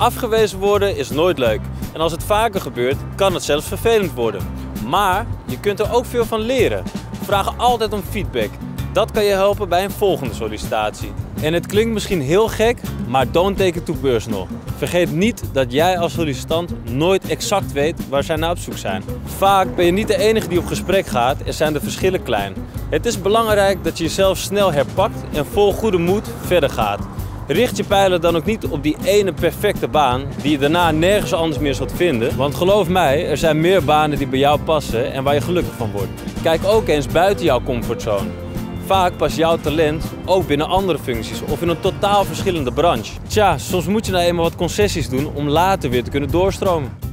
Afgewezen worden is nooit leuk. En als het vaker gebeurt, kan het zelfs vervelend worden. Maar je kunt er ook veel van leren. Vraag altijd om feedback. Dat kan je helpen bij een volgende sollicitatie. En het klinkt misschien heel gek, maar don't take it too personal. Vergeet niet dat jij als sollicitant nooit exact weet waar zij naar op zoek zijn. Vaak ben je niet de enige die op gesprek gaat en zijn de verschillen klein. Het is belangrijk dat je jezelf snel herpakt en vol goede moed verder gaat. Richt je pijlen dan ook niet op die ene perfecte baan die je daarna nergens anders meer zult vinden. Want geloof mij, er zijn meer banen die bij jou passen en waar je gelukkig van wordt. Kijk ook eens buiten jouw comfortzone. Vaak past jouw talent ook binnen andere functies of in een totaal verschillende branche. Tja, soms moet je nou eenmaal wat concessies doen om later weer te kunnen doorstromen.